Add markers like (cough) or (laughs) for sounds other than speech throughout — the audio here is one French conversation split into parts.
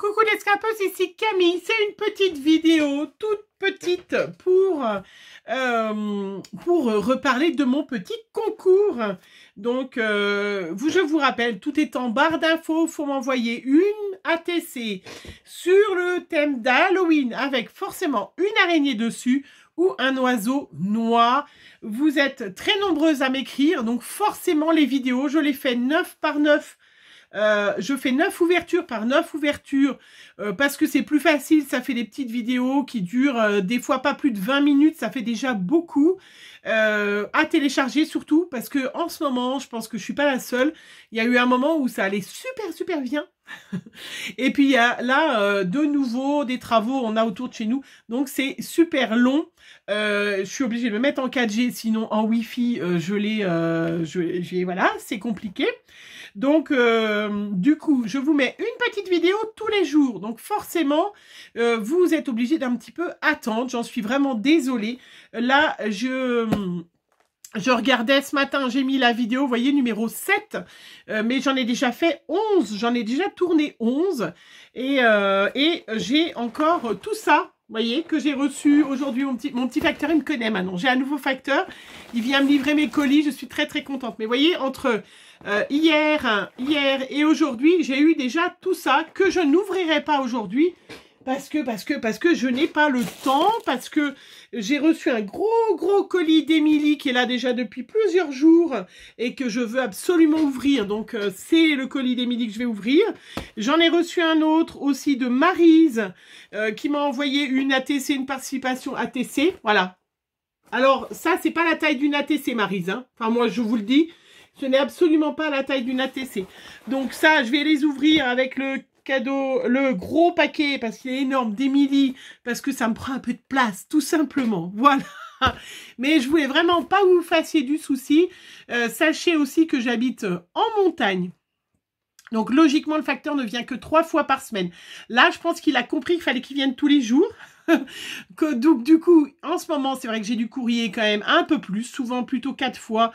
Coucou les scrapers, ici Camille. C'est une petite vidéo, toute petite, pour, euh, reparler de mon petit concours. Donc, euh, je vous rappelle, tout est en barre d'infos. faut m'envoyer une ATC sur le thème d'Halloween avec forcément une araignée dessus ou un oiseau noir. Vous êtes très nombreuses à m'écrire, donc forcément les vidéos, je les fais 9 par 9 euh, je fais 9 ouvertures par 9 ouvertures euh, parce que c'est plus facile. Ça fait des petites vidéos qui durent euh, des fois pas plus de 20 minutes. Ça fait déjà beaucoup à télécharger surtout parce que en ce moment, je pense que je suis pas la seule. Il y a eu un moment où ça allait super super bien. (laughs) Et puis là de nouveau des travaux on a autour de chez nous. Donc c'est super long. je suis obligée de le mettre en 4G sinon en Wi-Fi je l'ai voilà, c'est compliqué. Donc, euh, du coup, je vous mets une petite vidéo tous les jours. Donc, forcément, euh, vous êtes obligé d'un petit peu attendre. J'en suis vraiment désolée. Là, je... Je regardais ce matin, j'ai mis la vidéo, vous voyez, numéro 7, euh, mais j'en ai déjà fait 11, j'en ai déjà tourné 11, et, et j'ai encore tout ça, vous voyez, que j'ai reçu aujourd'hui. Mon petit, mon petit facteur, il me connaît maintenant. J'ai un nouveau facteur, il vient me livrer mes colis, je suis très très contente. Mais vous voyez, entre euh, hier, hier et aujourd'hui, j'ai eu déjà tout ça que je n'ouvrirai pas aujourd'hui parce que, parce que, parce que je n'ai pas le temps, parce que j'ai reçu un gros, gros colis d'Emilie qui est là déjà depuis plusieurs jours et que je veux absolument ouvrir. Donc, euh, c'est le colis d'Emilie que je vais ouvrir. J'en ai reçu un autre aussi de Marise euh, qui m'a envoyé une ATC, une participation ATC. Voilà. Alors, ça, c'est pas la taille d'une ATC, Marise. Hein. Enfin, moi, je vous le dis, ce n'est absolument pas la taille d'une ATC. Donc ça, je vais les ouvrir avec le cadeau, le gros paquet, parce qu'il est énorme, d'Emilie, parce que ça me prend un peu de place, tout simplement. (laughs) Voilà. Mais je voulais vraiment pas vous fassiez du souci. Euh, sachez aussi que j'habite en montagne. Donc logiquement, le facteur ne vient que trois fois par semaine. Là, je pense qu'il a compris qu'il fallait qu'il vienne tous les jours. (laughs) que, donc du coup, en ce moment, c'est vrai que j'ai du courrier quand même un peu plus, souvent plutôt quatre fois.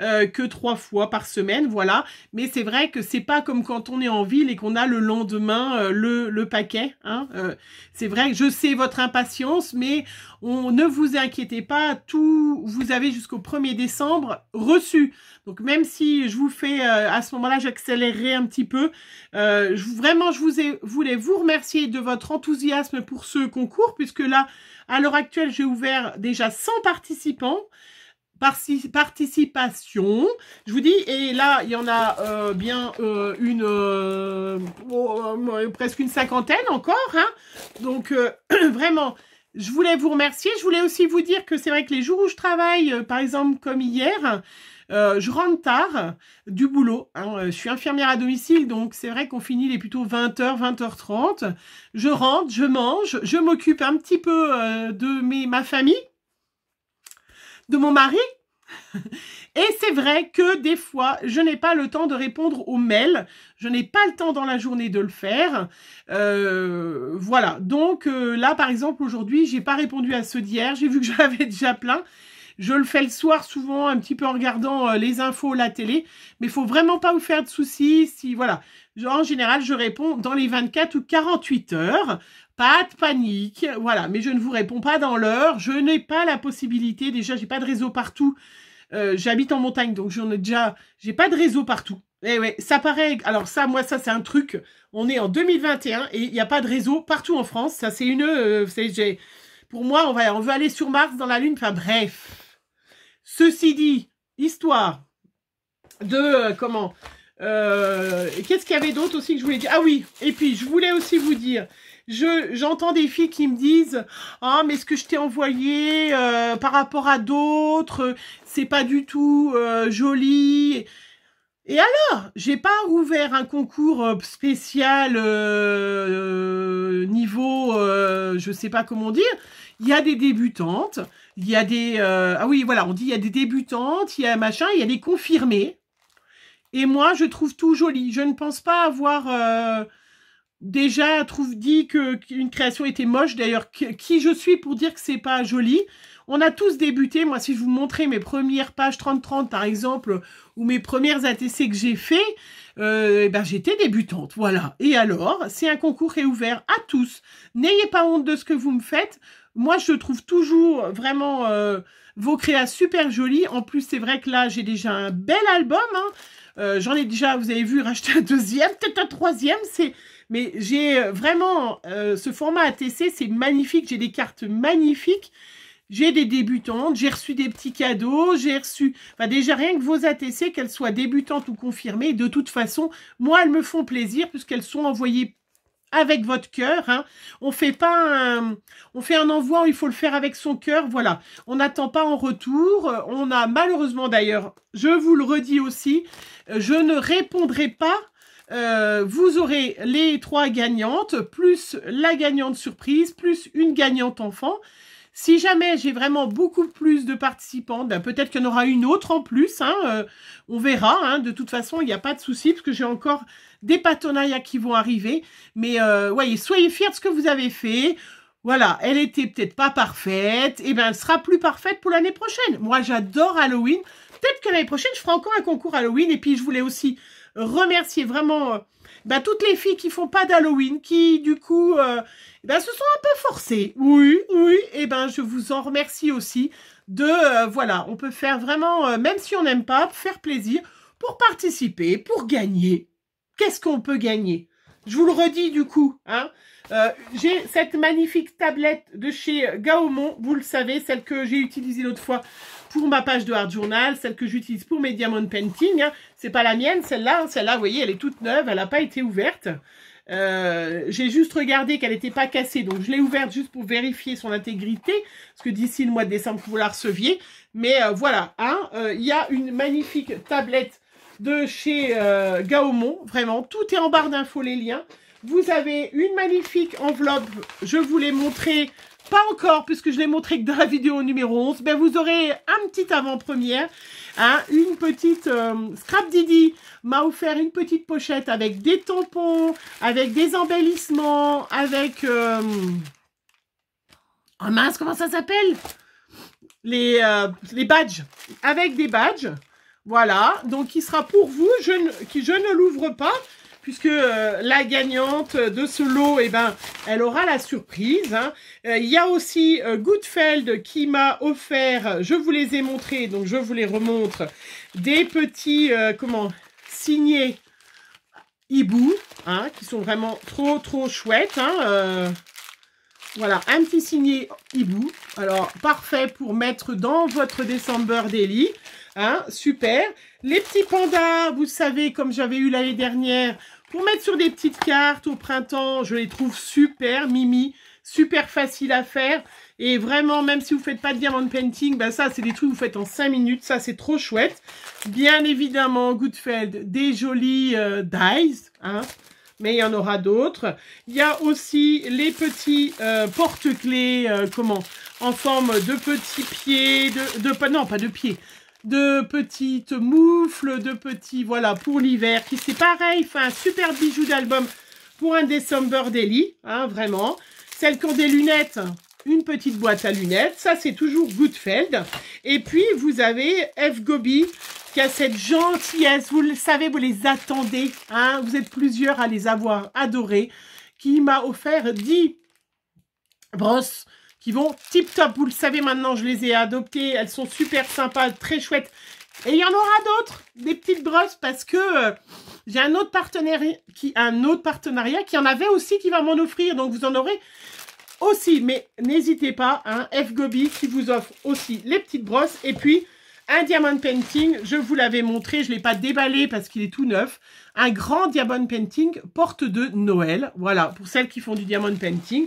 Euh, que trois fois par semaine, voilà. Mais c'est vrai que c'est pas comme quand on est en ville et qu'on a le lendemain euh, le, paquet. Hein. Euh, c'est vrai que je sais votre impatience, mais on ne vous inquiétez pas, tout vous avez jusqu'au 1er décembre reçu. Donc même si je vous fais à ce moment-là, j'accélérerai un petit peu. Vraiment, je vous ai, voulais vous remercier de votre enthousiasme pour ce concours, puisque là, à l'heure actuelle, j'ai ouvert déjà 100 participants participation. Je vous dis, et là, il y en a euh, bien euh, une, euh, oh, presque une cinquantaine encore. Hein. Donc, (clears throat) vraiment, je voulais vous remercier. Je voulais aussi vous dire que c'est vrai que les jours où je travaille, par exemple, comme hier, je rentre tard du boulot. Hein. Je suis infirmière à domicile, donc c'est vrai qu'on finit les plutôt 20h, 20h30. Je rentre, je mange, je m'occupe un petit peu de mes, ma famille de mon mari. Et c'est vrai que des fois, je n'ai pas le temps de répondre aux mails. Je n'ai pas le temps dans la journée de le faire. Euh, voilà. Donc euh, là, par exemple, aujourd'hui, j'ai pas répondu à ceux d'hier. J'ai vu que j'avais déjà plein. Je le fais le soir souvent, un petit peu en regardant euh, les infos, la télé. Mais faut vraiment pas vous faire de soucis. Si voilà, en général, je réponds dans les 24 ou 48 heures. Pas de panique, voilà. Mais je ne vous réponds pas dans l'heure. Je n'ai pas la possibilité. Déjà, j'ai pas de réseau partout. Euh, j'habite en montagne, donc j'en ai déjà. J'ai pas de réseau partout. Eh ouais, ça paraît. Alors ça, moi, ça, c'est un truc. On est en 2021 et il n'y a pas de réseau partout en France. Ça, c'est une. Euh, pour moi, on va, on veut aller sur Mars, dans la Lune. Enfin bref. Ceci dit, histoire de euh, comment. Qu'est-ce qu'il y avait d'autre aussi que je voulais dire? Ah oui. Et puis, je voulais aussi vous dire je j'entends des filles qui me disent ah mais ce que je t'ai envoyé euh, par rapport à d'autres c'est pas du tout euh, joli et alors j'ai pas ouvert un concours euh, spécial niveau je sais pas comment dire il y a des débutantes il y a des ah oui voilà on dit il y a des débutantes il y a machin il y a des confirmés et moi je trouve tout joli je ne pense pas avoir déjà trouve dit qu'une création était moche. D'ailleurs, qui je suis pour dire que c'est pas joli? On a tous débuté. Moi, si je vous montrais mes premières pages 30-30, par exemple, ou mes premières ATC que j'ai fait, euh, ben, j'étais débutante. Voilà. Et alors, c'est un concours qui est ouvert à tous. N'ayez pas honte de ce que vous me faites. Moi, je trouve toujours vraiment euh, vos créas super jolies. En plus, c'est vrai que là, j'ai déjà un bel album. Hein. Euh, j'en ai déjà, vous avez vu, racheté un deuxième, peut-être un troisième. C'est mais j'ai euh, vraiment ce format ATC, c'est magnifique. J'ai des cartes magnifiques. J'ai des débutantes, j'ai reçu des petits cadeaux, j'ai reçu... Enfin, déjà, rien que vos ATC, qu'elles soient débutantes ou confirmées, de toute façon, moi, elles me font plaisir puisqu'elles sont envoyées avec votre cœur. Hein. On fait pas un, on fait un envoi, il faut le faire avec son cœur. Voilà, on n'attend pas en retour. On a malheureusement d'ailleurs, je vous le redis aussi, je ne répondrai pas euh, vous aurez les trois gagnantes, plus la gagnante surprise, plus une gagnante enfant. Si jamais j'ai vraiment beaucoup plus de participants, ben peut-être qu'il y en aura une autre en plus. Hein, euh, on verra. Hein, de toute façon, il n'y a pas de souci parce que j'ai encore des partenariats qui vont arriver. Mais euh, voyez, soyez fiers de ce que vous avez fait. Voilà, elle était peut-être pas parfaite. Et eh ben, elle sera plus parfaite pour l'année prochaine. Moi, j'adore Halloween. Peut-être que l'année prochaine, je ferai encore un concours Halloween. Et puis, je voulais aussi remercier vraiment euh, bah, toutes les filles qui font pas d'Halloween, qui du coup euh, bah, se sont un peu forcées. Oui, oui, et ben je vous en remercie aussi de euh, voilà, on peut faire vraiment, même si on n'aime pas, faire plaisir pour participer, pour gagner. Qu'est-ce qu'on peut gagner? Je vous le redis du coup, hein. j'ai cette magnifique tablette de chez Gaomon, vous le savez, celle que j'ai utilisée l'autre fois pour ma page de Art Journal, celle que j'utilise pour mes diamond painting. Hein. C'est pas la mienne, celle-là. Hein. Celle-là, vous voyez, elle est toute neuve, elle n'a pas été ouverte. Euh, j'ai juste regardé qu'elle n'était pas cassée, donc je l'ai ouverte juste pour vérifier son intégrité, parce que d'ici le mois de décembre, vous la receviez. Mais euh, voilà, hein, euh, il y a une magnifique tablette de chez Gaomon, vraiment, tout est en barre d'infos, les liens. Vous avez une magnifique enveloppe, je vous l'ai montré pas encore, puisque je l'ai montré que dans la vidéo numéro 11. Ben, vous aurez un petit avant-première. Hein, une petite... Euh, Scrap Didi m'a offert une petite pochette avec des tampons, avec des embellissements, avec... Euh, oh mince, comment ça s'appelle? Les, euh, les badges. Avec des badges. Voilà. Donc, il sera pour vous. Je ne l'ouvre pas puisque euh, la gagnante de ce lot, eh ben, elle aura la surprise. Hein. Euh, il y a aussi euh, Goodfeld qui m'a offert, je vous les ai montrés, donc je vous les remontre, des petits, comment, signés hibou, hein, qui sont vraiment trop, trop chouettes. Hein, voilà, un petit signé hibou. Alors, parfait pour mettre dans votre December Daily. Super. Les petits pandas, vous savez, comme j'avais eu l'année dernière, pour mettre sur des petites cartes au printemps, je les trouve super, Mimi, super facile à faire. Et vraiment, même si vous faites pas de diamond painting, ben ça, c'est des trucs que vous faites en 5 minutes. Ça, c'est trop chouette. Bien évidemment, Goodfeld, des jolis euh, dies, hein. Mais il y en aura d'autres. Il y a aussi les petits euh, porte-clés, euh, comment? En forme de petits pieds, de, de... Non, pas de pieds de petites moufles, de petits, voilà, pour l'hiver, qui c'est pareil, fait un super bijou d'album pour un December Daily, hein, vraiment. Celles qui ont des lunettes, une petite boîte à lunettes, ça c'est toujours Goodfeld. Et puis vous avez F. Gobi qui a cette gentillesse, vous le savez, vous les attendez, hein, vous êtes plusieurs à les avoir adorés, qui m'a offert 10 brosses qui vont tip top. Vous le savez maintenant, je les ai adoptées. Elles sont super sympas, très chouettes. Et il y en aura d'autres, des petites brosses, parce que euh, j'ai un autre partenariat qui, en avait aussi qui va m'en offrir. Donc vous en aurez aussi. Mais n'hésitez pas, hein, F qui vous offre aussi les petites brosses. Et puis un diamond painting, je vous l'avais montré, je ne l'ai pas déballé parce qu'il est tout neuf. Un grand diamond painting porte de Noël. Voilà, pour celles qui font du diamond painting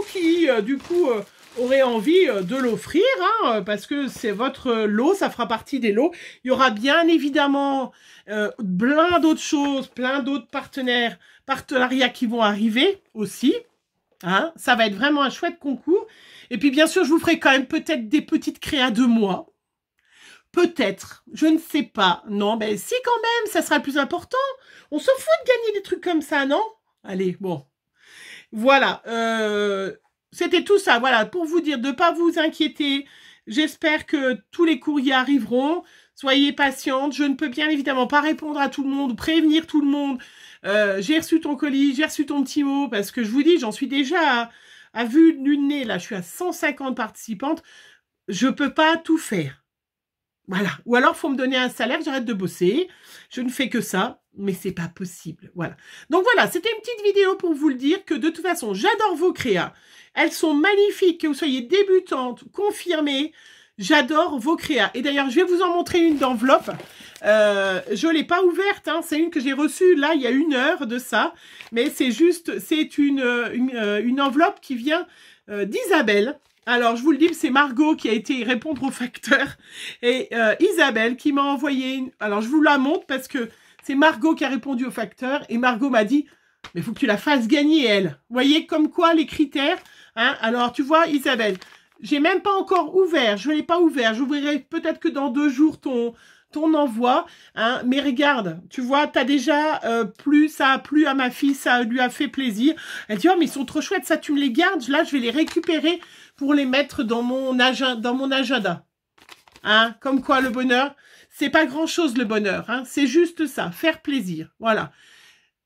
qui, euh, du coup, euh, aurait envie euh, de l'offrir, hein, parce que c'est votre lot, ça fera partie des lots. Il y aura bien évidemment plein d'autres choses, plein d'autres partenaires, partenariats qui vont arriver aussi. Hein. Ça va être vraiment un chouette concours. Et puis, bien sûr, je vous ferai quand même peut-être des petites créas de moi. Peut-être, je ne sais pas. Non, mais si quand même, ça sera plus important. On se fout de gagner des trucs comme ça, non? Allez, bon, Voilà. Euh, C'était tout ça. Voilà. Pour vous dire de ne pas vous inquiéter. J'espère que tous les courriers arriveront. Soyez patiente. Je ne peux bien évidemment pas répondre à tout le monde, prévenir tout le monde. Euh, j'ai reçu ton colis, j'ai reçu ton petit mot, parce que je vous dis, j'en suis déjà à, vue du nez. Là, je suis à 150 participantes. Je peux pas tout faire. Voilà. Ou alors, faut me donner un salaire, j'arrête de bosser. Je ne fais que ça, mais c'est pas possible. Voilà. Donc voilà, c'était une petite vidéo pour vous le dire que de toute façon, j'adore vos créas. Elles sont magnifiques, que vous soyez débutante, confirmée. J'adore vos créas. Et d'ailleurs, je vais vous en montrer une d'enveloppe. Euh, je l'ai pas ouverte, hein. c'est une que j'ai reçue là il y a une heure de ça. Mais c'est juste, c'est une, une, euh, enveloppe qui vient euh, d'Isabelle. Alors, je vous le dis, c'est Margot qui a été répondre au facteur. Et euh, Isabelle qui m'a envoyé une... Alors, je vous la montre parce que c'est Margot qui a répondu au facteur. Et Margot m'a dit, mais il faut que tu la fasses gagner, elle. Vous voyez comme quoi les critères. Hein Alors, tu vois, Isabelle, j'ai même pas encore ouvert. Je ne l'ai pas ouvert. J'ouvrirai peut-être que dans deux jours ton, ton envoi. Hein. Mais regarde, tu vois, t'as déjà euh, plu, ça a plu à ma fille, ça lui a fait plaisir. Elle dit, oh, mais ils sont trop chouettes, ça, tu me les gardes? Là, je vais les récupérer pour les mettre dans mon, agenda, dans mon agenda. Hein, comme quoi, le bonheur, c'est pas grand-chose, le bonheur. Hein. C'est juste ça, faire plaisir. Voilà.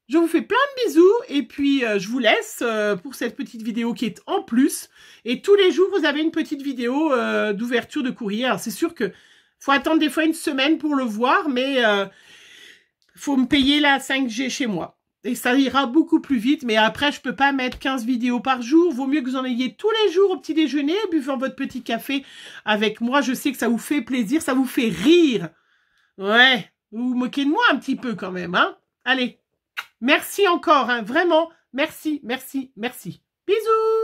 Je vous fais plein de bisous et puis euh, je vous laisse euh, pour cette petite vidéo qui est en plus. Et tous les jours, vous avez une petite vidéo d'ouverture de courrier. C'est sûr que faut attendre des fois une semaine pour le voir, mais euh, faut me payer la 5G chez moi. Et ça ira beaucoup plus vite, mais après, je peux pas mettre 15 vidéos par jour. Vaut mieux que vous en ayez tous les jours au petit déjeuner, buvant votre petit café avec moi. Je sais que ça vous fait plaisir, ça vous fait rire. Ouais, vous vous moquez de moi un petit peu quand même, hein Allez, merci encore, hein, vraiment. Merci, merci, merci. Bisous